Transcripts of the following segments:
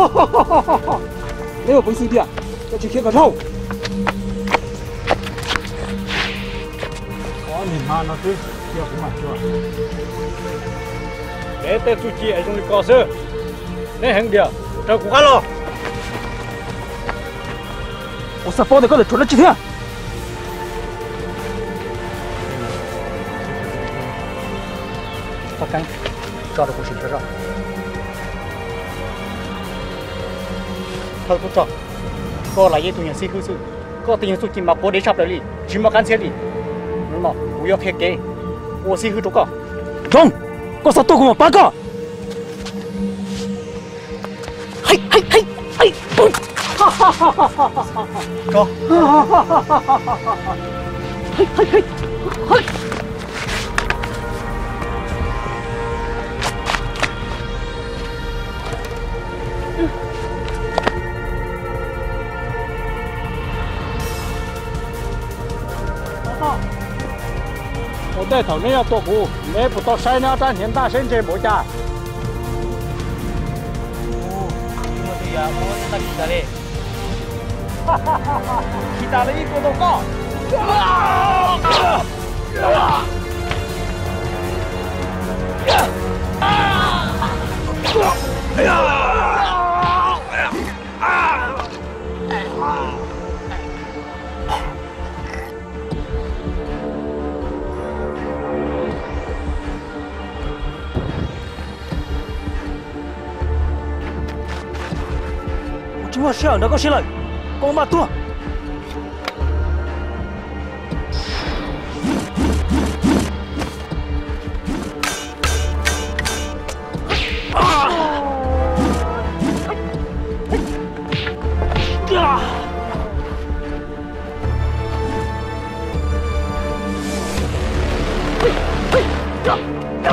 nếu mà bố gì đi cho chị kia vào đâu? Có nhìn mà nó chứ? Kia cũng mặt chưa để tên chú chị ấy trong đi có sư nên hàng địa trời cũng khá lo. Ủa sao phô thì có được trốn nó chứ thế à Hãy subscribe không bỏ lỡ khơi cũng cho có lại gì tụi nhà sĩ hư sư, có tình nhà sĩ chỉ mà bố đế sập đấy đi chỉ mà can xe đi nhưng mà bố yêu khét kế ô sĩ hư chỗ cả không có sao tôi cũng mà bắt hay hay hay hay boom, ha ha ha ha ha ha, chó, ha ha ha ha ha ha, hay hay hay hay. 外头那样多湖，买不到三辆站停大神车不加。我的，我。哈哈哈！皮大的一个都高。啊！啊！啊！哎呀！啊！那给我出来！给我把刀！啊！啊！啊！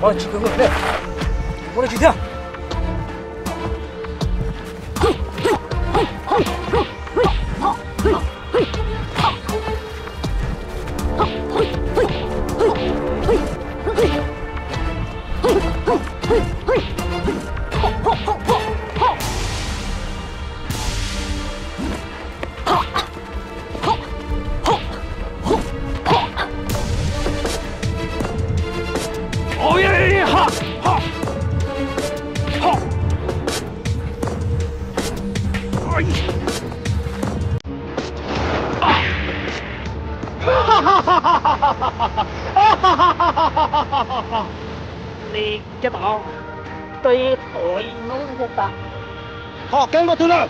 我来追这个贼！我来追他！chết tao tuy tội nó chết tao họ kén có thứ nào?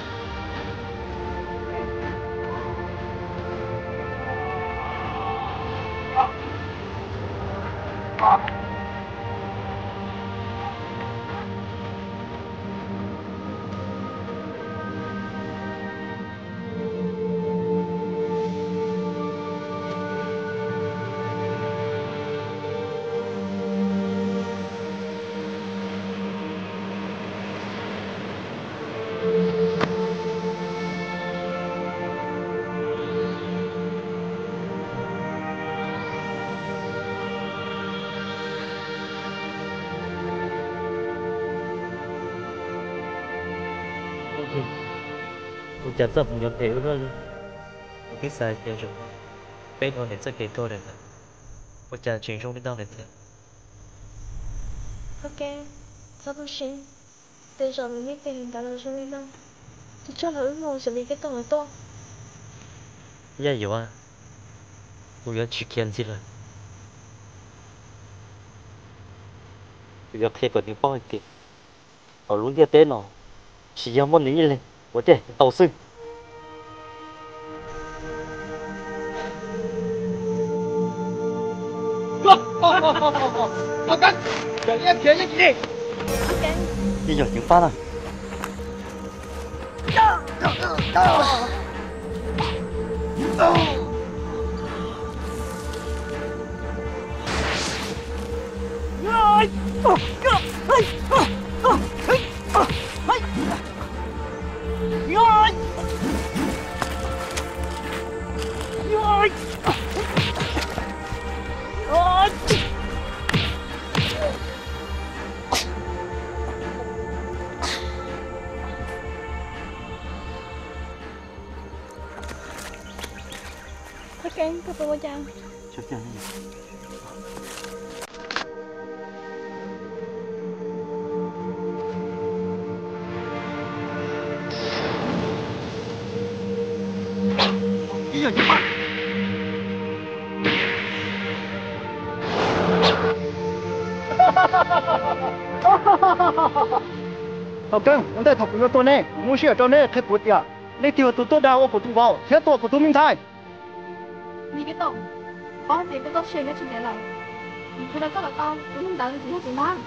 응. 문자 써 분명 배우는 기사 제조. 빼고 해서 개도를. 문자 진송이 나오는데. 오케이. 서두시. 대전 미팅 나는 소리나. 진짜 너무 재밌겠다 뭐 또. 야 이와. 우연 지키한 지를. việc thêm vào những phong hình tiền ở luôn địa tên nó chỉ 要莫能一人，我得到胜。好好好好好，老干，前面前面几里？一脚已经翻了。Oh, God! Cái cái cái bao trang. Chắc chắn. Học cưng, vấn đề học của tôi này, muốn sửa cho nên khép bụt ya. Lấy tiêu tụi tôi đào của tôi vào, thế tôi của tôi minh thay. 你别动，把这个都学了出来。你出来搞了搞，我们当然只有简单。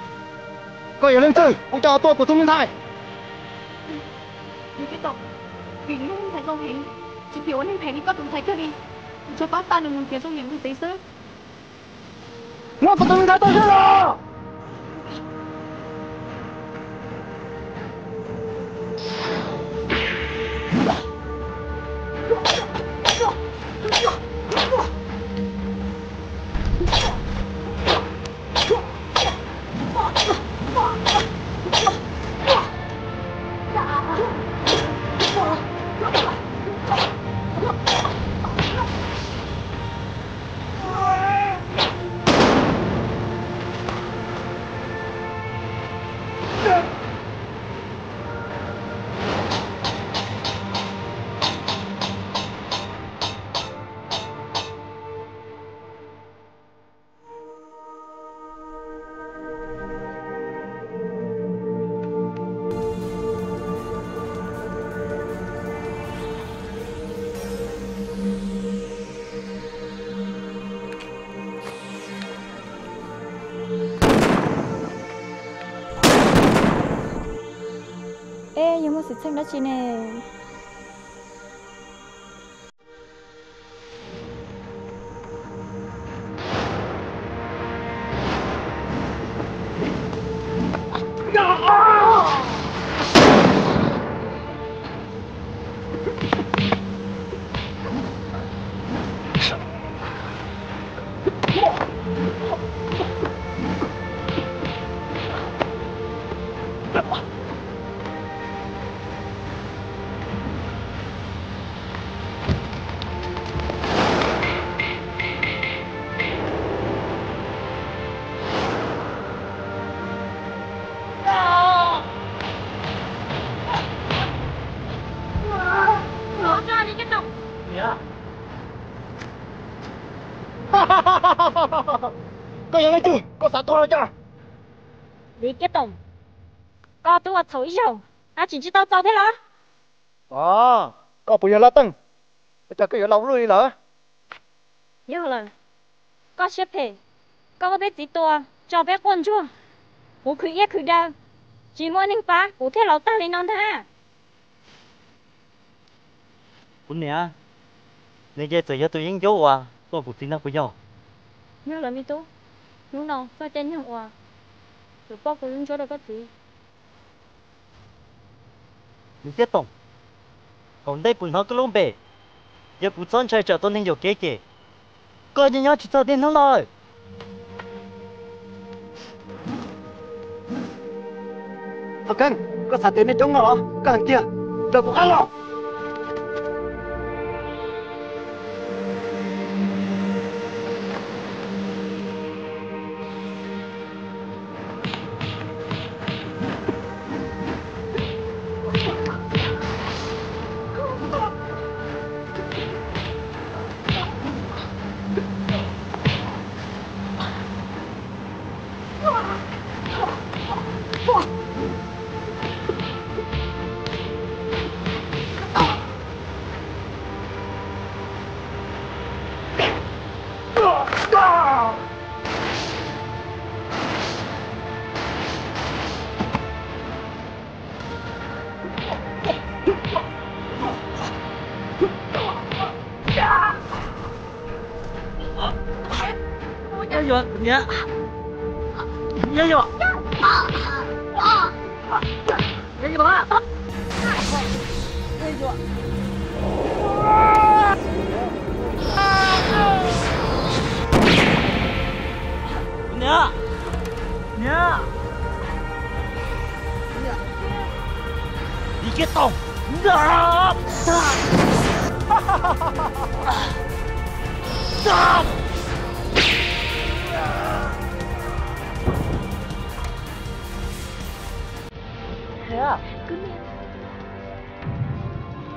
Có hiểu lên chứ, ông cho tôi của tôi minh thay. 你别动，平路才公平，只比我那便宜个总才可以。你就把大人们别中眼不得瑟。 Ngồi của tôi Minh thay tôi sẽ có sao tôi cho. 你别动，搞得我头一手，他只知道糟蹋了。 Ờ, có bây giờ là tầng. Bây giờ cái lâu rồi lỡ. nhớ là có xếp thể có cái bé tí to cho bé con chua bố khử yết khử đau chỉ muốn ninh phá bố thế lão ta lên non tha Cũng nè Nên giờ tự cho tôi yên dấu à Tôi phụ tin nó của nhau nhớ là mi tú lúc nào phải tên nhau à rồi bao cái chỗ đó có gì Mình tiếp tục. Còn đây bùn họ cứ lông bể. Giờ bùn son chơi trở tôi nên dấu kế kể Coi như nhau chỉ cho tiền nó rồi Học cưng, có sao tiền này trống ngỏ. Có thằng kia. Rồi cũng ăn rồi. Nhớ vô Nhớ Nhớ vô Nhớ vô đó Nhớ vô Nhớ Nhớ Đi cái tông Nhớ thế à cứ nè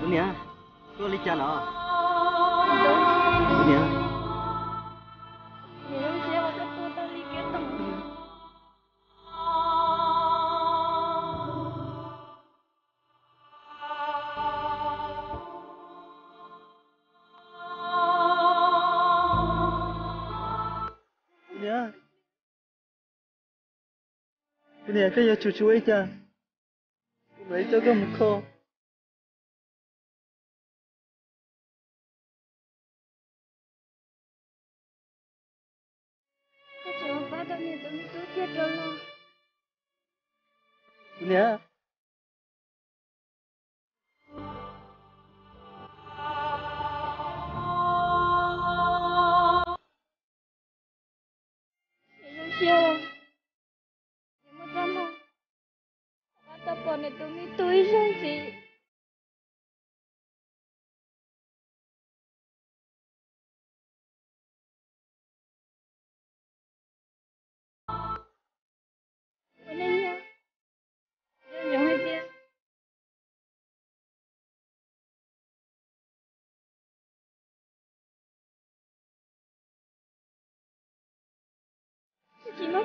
cứ nè tôi lấy cha nó cứ nè nè cái này cái giờ chú chú ấy cha lấy cho cái một kho nè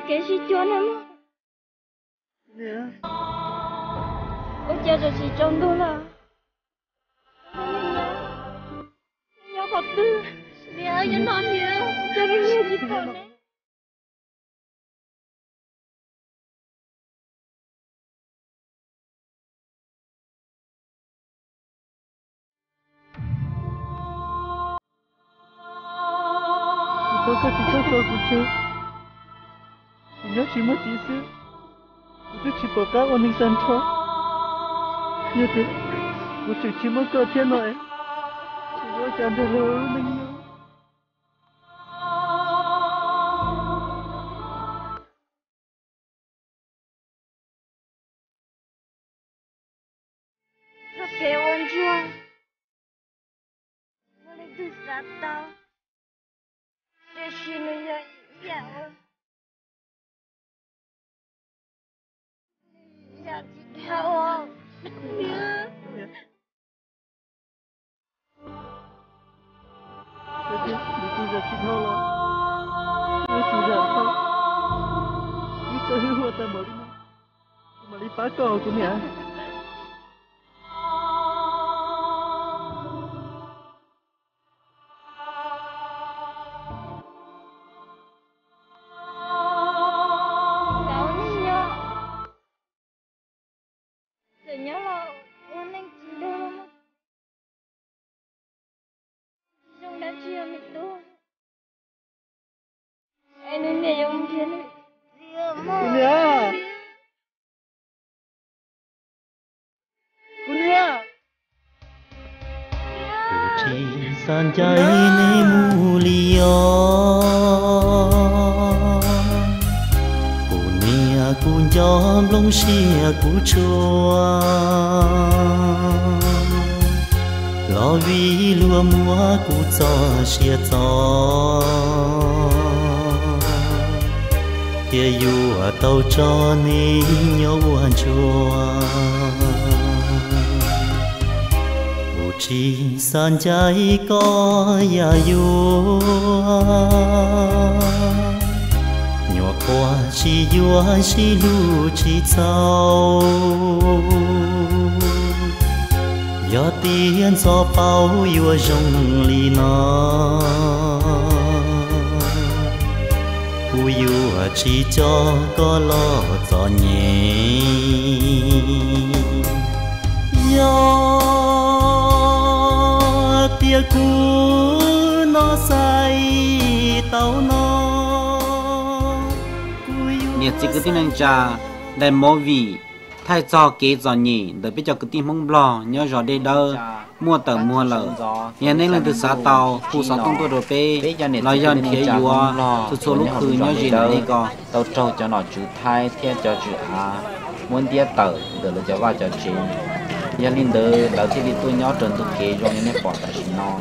Chị nó kể gì cho nó nè Ôi cha cho chị trong đó là Nhớ có tư Mẹ ơi cho non nhớ Cho nó nhớ chị còn đấy chỉ bảo các ông ninh cho như thế, một chữ chỉ mất cơ thiên nội. Chỉ có chẳng được rồi mình nữa Mà đi phá cờ của mẹ Sao nó sancaine mulia kunia kunjom long sia ku chua. Lo vi lua mua ku cho sia cho. Kia yu a tau cho ni nhau an chua u chi san trái có ya yêu nhỏ qua chi yêu chi lu chi sao ya tiền gió bao yêu rong li na u yêu chi cho có lo cho nhẹ. Chỉ cứ tin anh cha đại mô vì thay cho kế cho nhỉ để biết cho cứ tin mong lo nhớ rõ đây đâu mua tờ mua lờ nhà nên là từ xã tàu, khu xã công tôi đồ bê nói dân thế yua từ số lúc cứ nhớ gì nữa đi co tao trâu cho nó chữ thai thiên cho chữ a muốn đi tờ để là cho vào cho chị. Nhà linh đỡ đỡ thì tôi nhớ trần tôi kế cho nên bỏ ta xin nó.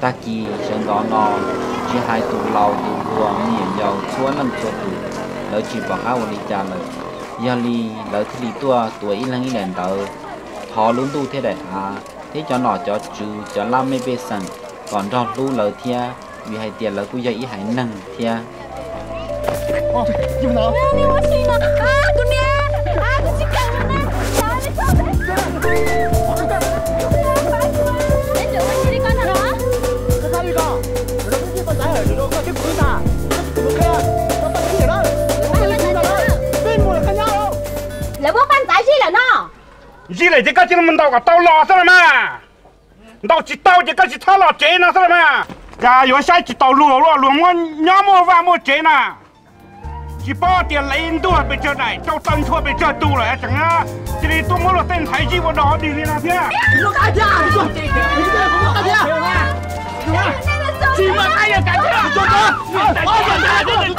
Ta kỳ chân đó nó chỉ hai tụ lâu tụ vừa miền giàu xuống năm chúa tụ lỡ chỉ bằng áo đi trả lời giờ li lỡ thì li tua tuổi ít lăng ít đèn đỡ thò luôn tu thế đại à thế cho nó cho chú cho làm mấy bê sần còn cho lu lỡ thia vì hai tiền lỡ cũng dạy ý hải năng thia chim nào Ni mo sino? Ah, aku ni. Aku cakap mana? Jangan chỉ lại chỉ có chỉ mình đâu có tao lo sao mà? Đâu chỉ tao chỉ có chỉ thao lo chế nó sao mà? Dạ, Cả 有些 chỉ tao lùa lùa lùa mua nhá mua và mua chế nè chỉ bỏ tiền lấy đua bên chơi này châu tân thua bên chơi tu rồi chẳng á. Chỉ đi tôi mua lò tên thái gì vào đó đi đi nào thế nó cái gì à nó cái gì nó cái gì à chỉ mà ai là cái gì à cho nó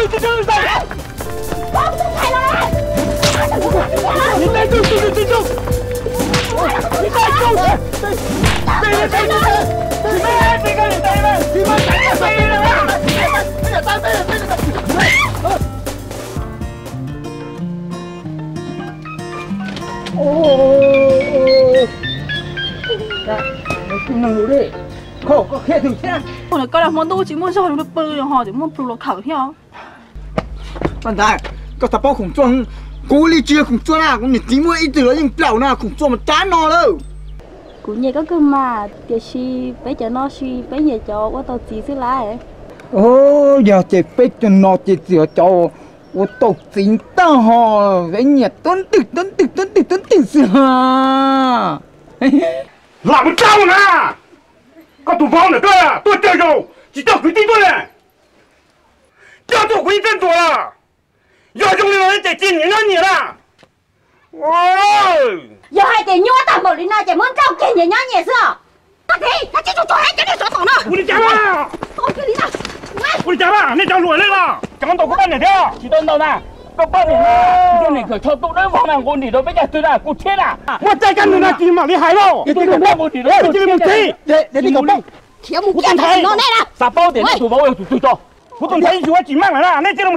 你带住，带住，带住！你带住！别人带住！你们来，别跟你带们，你们带着别人来！别人带，别人，别人带！哦，能努力，靠，靠，开头先。我那搞两毛多，只么少，我那不然哈，只么不落靠的哈。bạn ta có tập bao khủng chuông cố ly chia khủng chuông nào cũng nhỉ tí mua ít từ nhưng bèo nào khủng chuông mà chán nó đâu. Cú nhẹ có cơ mà thì si bây giờ nó si bây nhẹ cho quá tao chỉ xí lại ô giờ chỉ bây giờ nó chỉ sửa cho quá tao chính tao hò cái nhẹ tuấn tử tuấn tử tuấn tử tuấn tử sửa làm sao mà có tụi vong này tôi à tôi chơi rồi chỉ cho cứ tin tôi này cho tôi quý dân rồi giờ chúng nó chạy chín nó nhỉ là ôi giờ hai tiền nhua tạm bảo lý nào chạy muốn trâu kia nhỉ nhá nhỉ sao ta ta chỉ cho cho cái này xóa tỏ nó ui đi chả mà tôi kia lý nào ui chả mà nên cháu lùi lên là chẳng tổ có bên này thế chỉ đơn đâu nè có bên này mà này khởi thâu tụ đấy vào nàng gôn thì đâu bây giờ tôi là cô chết à một tay căn người nào chỉ mà lý hải đâu cái tên của gôn thì đấy tôi chỉ một tí để để đi cầm đây thiếu một cái nó này là sao bao tiền tôi bao tôi cho tôi tôi thấy chú chỉ mang là nè nên chỉ là một